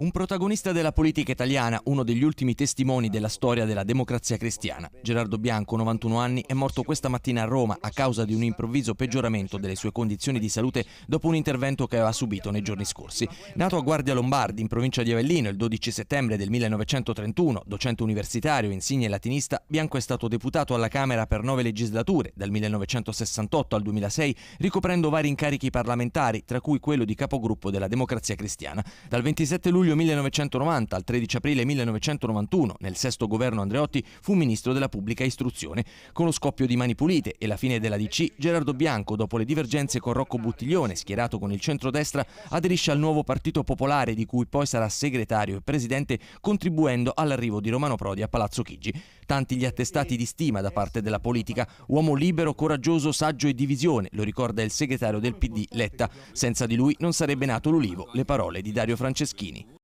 Un protagonista della politica italiana, uno degli ultimi testimoni della storia della democrazia cristiana. Gerardo Bianco, 91 anni, è morto questa mattina a Roma a causa di un improvviso peggioramento delle sue condizioni di salute dopo un intervento che aveva subito nei giorni scorsi. Nato a Guardia Lombardi, in provincia di Avellino, il 12 settembre del 1931, docente universitario, insigne latinista, Bianco è stato deputato alla Camera per nove legislature, dal 1968 al 2006, ricoprendo vari incarichi parlamentari, tra cui quello di capogruppo della democrazia cristiana. Dal 27 luglio luglio 1990 al 13 aprile 1991, nel sesto governo Andreotti, fu ministro della pubblica istruzione. Con lo scoppio di Mani Pulite e la fine della DC, Gerardo Bianco, dopo le divergenze con Rocco Buttiglione, schierato con il centrodestra, aderisce al nuovo Partito Popolare, di cui poi sarà segretario e presidente, contribuendo all'arrivo di Romano Prodi a Palazzo Chigi. Tanti gli attestati di stima da parte della politica, uomo libero, coraggioso, saggio e divisione, lo ricorda il segretario del PD Letta. Senza di lui non sarebbe nato l'Ulivo, le parole di Dario Franceschini.